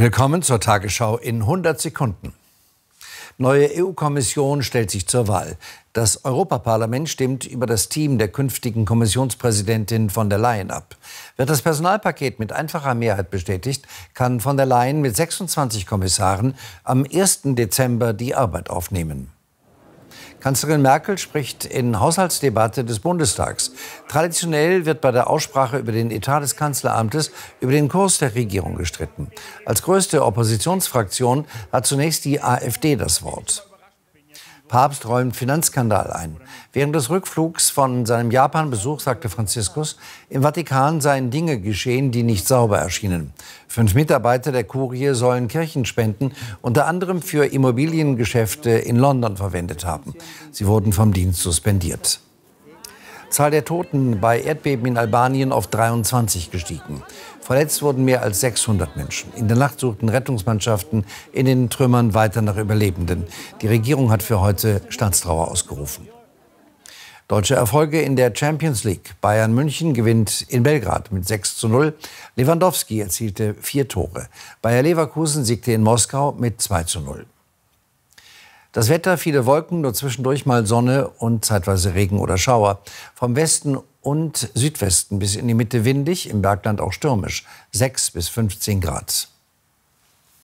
Willkommen zur Tagesschau in 100 Sekunden. Neue EU-Kommission stellt sich zur Wahl. Das Europaparlament stimmt über das Team der künftigen Kommissionspräsidentin von der Leyen ab. Wird das Personalpaket mit einfacher Mehrheit bestätigt, kann von der Leyen mit 26 Kommissaren am 1. Dezember die Arbeit aufnehmen. Kanzlerin Merkel spricht in Haushaltsdebatte des Bundestags. Traditionell wird bei der Aussprache über den Etat des Kanzleramtes über den Kurs der Regierung gestritten. Als größte Oppositionsfraktion hat zunächst die AfD das Wort. Papst räumt Finanzskandal ein. Während des Rückflugs von seinem Japan-Besuch sagte Franziskus, im Vatikan seien Dinge geschehen, die nicht sauber erschienen. Fünf Mitarbeiter der Kurie sollen Kirchenspenden unter anderem für Immobiliengeschäfte in London verwendet haben. Sie wurden vom Dienst suspendiert. Zahl der Toten bei Erdbeben in Albanien auf 23 gestiegen. Verletzt wurden mehr als 600 Menschen. In der Nacht suchten Rettungsmannschaften in den Trümmern weiter nach Überlebenden. Die Regierung hat für heute Staatstrauer ausgerufen. Deutsche Erfolge in der Champions League. Bayern München gewinnt in Belgrad mit 6 zu 0. Lewandowski erzielte vier Tore. Bayer Leverkusen siegte in Moskau mit 2 zu 0. Das Wetter, viele Wolken, nur zwischendurch mal Sonne und zeitweise Regen oder Schauer. Vom Westen und Südwesten bis in die Mitte windig, im Bergland auch stürmisch. 6 bis 15 Grad.